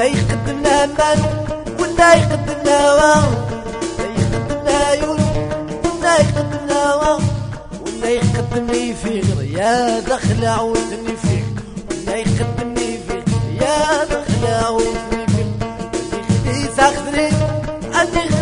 لا يخدمنا من ولا يخدمنا لا يخدمنا يون ولا يخدمنا ولا يخدمني فيك يا دخل عودني فيك ولا يخدمني فيك يا دخل عودني فيك اللي تاخذني اللي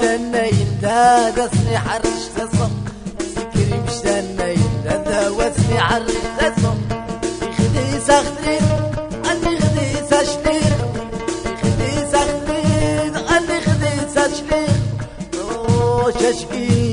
مشتنين دا دسني حرش تصم سكري مشتنين دا دوسني حرش تصم يخدي سخدي اللي خدي سشتير يخدي سخدي اللي خدي سشتير وششكي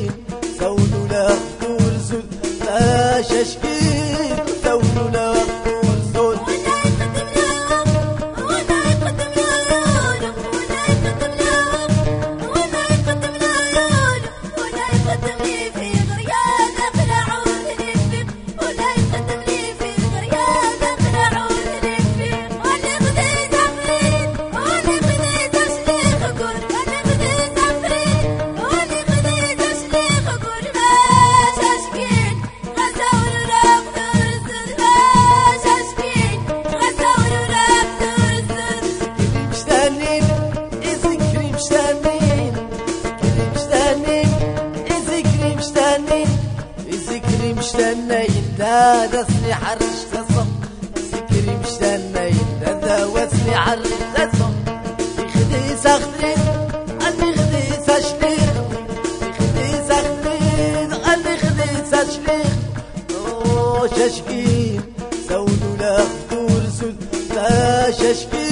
دسني حرش تصم سكري مش دني دتا وسلي عرش تصم يخدي سخدي اللي خدي سشلي يخدي سخدي اللي خدي سشلي أوه ششكي. سودو لا خدور سود لا ششكي.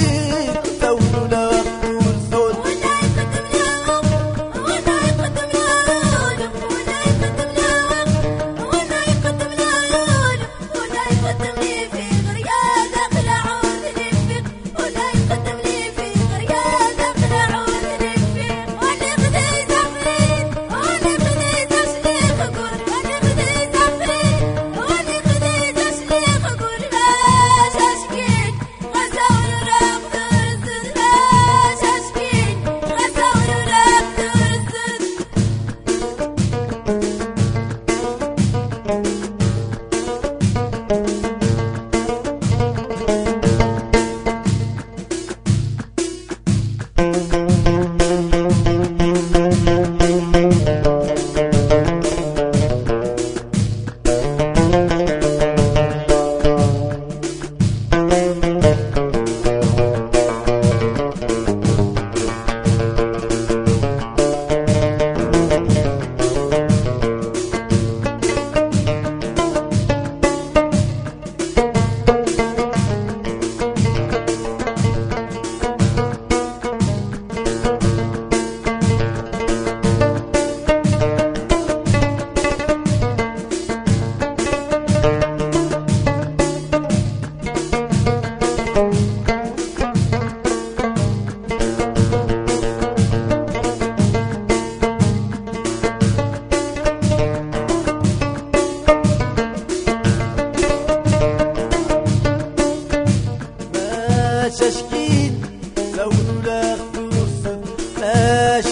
سولاق دوس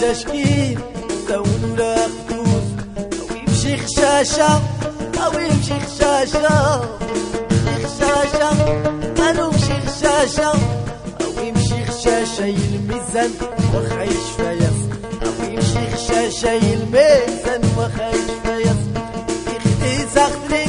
شاشكين سولاق دوس أو يمشي خشاشة أو يمشي خشاشة. خشاشة أنا خشاشة. أو يمشي خشاشة الميزان وخايش فيا أو يمشي خشاشة الميزان وخايش فيص يختي زغتني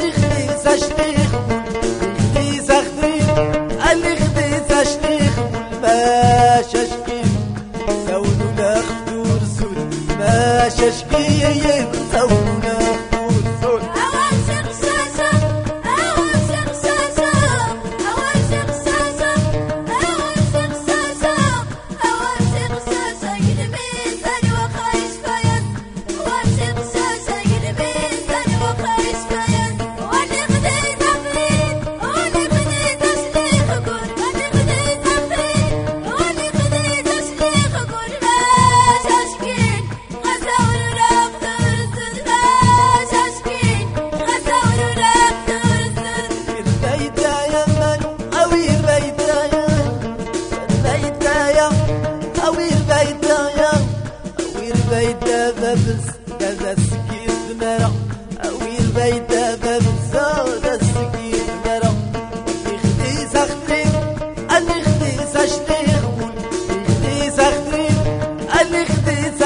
and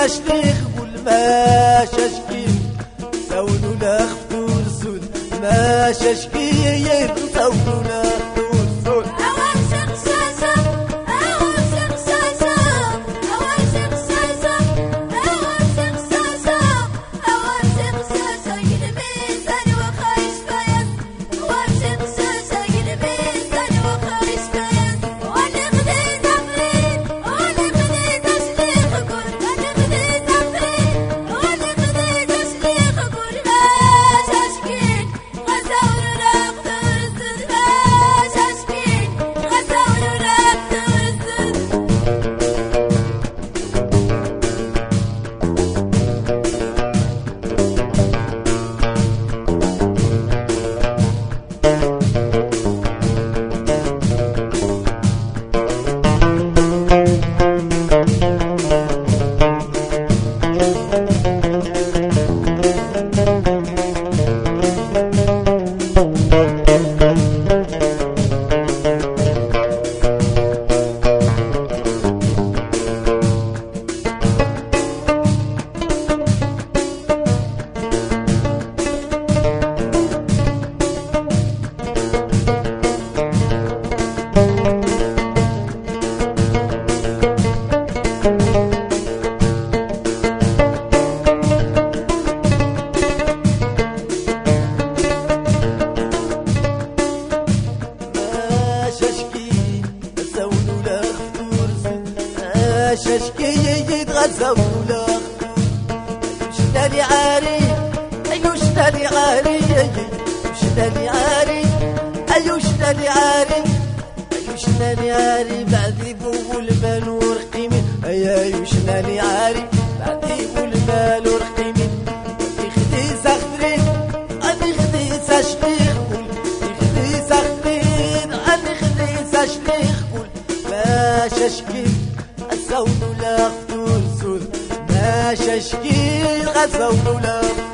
شيخ والما ششكي. سونو نخفو رسول ما ششكي يرسونو أيوشنا عاري أيوشنا عاري أيوشنا عاري بعدي والبال ورقي من. أيوشنا عاري بعدي المال ورقي من. تخدي سخدرين أنا خدي ساشبيخ كل تخدي سخدرين أنا خدي ساشبيخ خول. ما ششكي الزون ولا خدور سود ما ششكي الغزون ولا خدور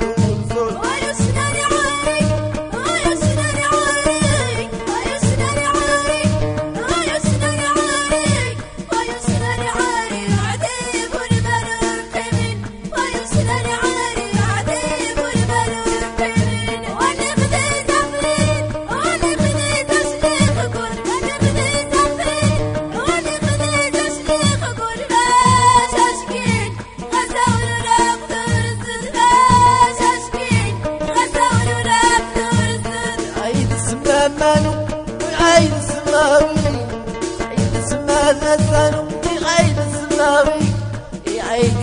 الزناوي عيد اسمها نزار عيد الزناوي يا عيد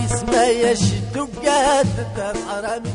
يا شد وقادة الحرامي